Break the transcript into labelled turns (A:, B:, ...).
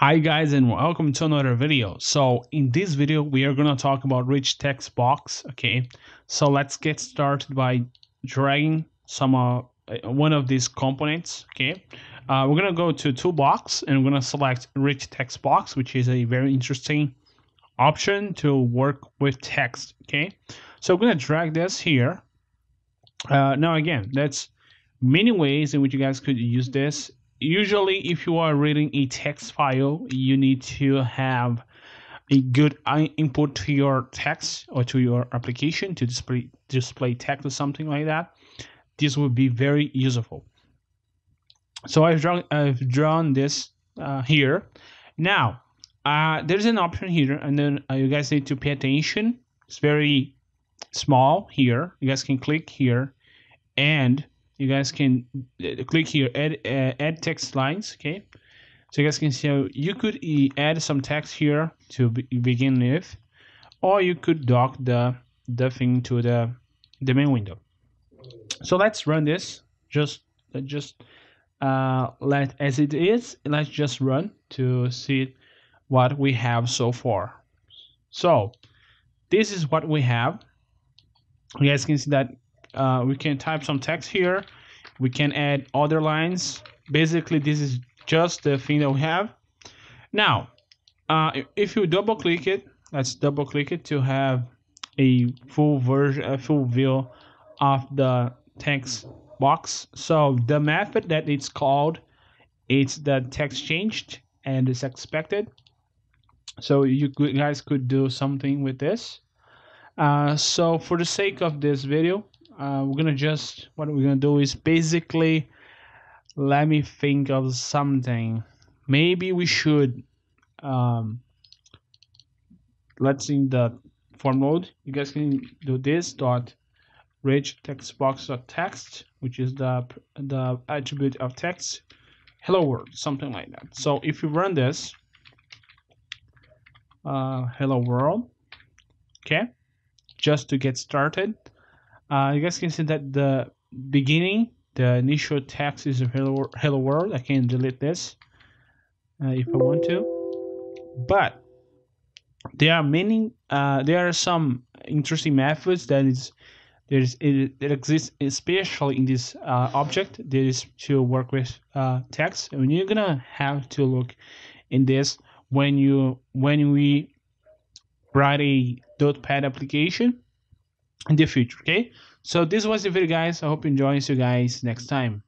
A: Hi guys and welcome to another video. So in this video we are gonna talk about rich text box. Okay, so let's get started by dragging some uh, one of these components. Okay, uh, we're gonna go to toolbox and we're gonna select rich text box, which is a very interesting option to work with text. Okay, so we're gonna drag this here. Uh, now again, that's many ways in which you guys could use this usually if you are reading a text file you need to have a good input to your text or to your application to display display text or something like that. This would be very useful. So I've drawn I've drawn this uh, here. Now uh, there's an option here and then uh, you guys need to pay attention. It's very small here. You guys can click here. And you guys can uh, click here add uh, add text lines okay? So you guys can see how you could add some text here to be begin with or you could dock the the thing to the the main window. So let's run this. Just just uh, let as it is let's just run to see what we have so far. So this is what we have. You guys can see that uh, we can type some text here. We can add other lines. Basically this is just the thing that we have. Now uh, if you double click it let's double click it to have a full version a full view of the text box. So the method that it's called it's the text changed and it's expected. So you guys could do something with this. Uh, so for the sake of this video uh, we're gonna just what we're gonna do is basically let me think of something. Maybe we should um, let's in the form mode you guys can do this dot rich text box dot text which is the the attribute of text. Hello world something like that. So if you run this uh, hello world okay just to get started uh, you guys can see that the beginning the initial text is hello, hello world. I can delete this uh, if I want to. But there are many uh, there are some interesting methods that is there's it, it exists especially in this uh, object that is to work with uh, text. And you're gonna have to look in this when you when we write a notepad application in the future okay? So this was the video guys. I hope you enjoy. See you guys next time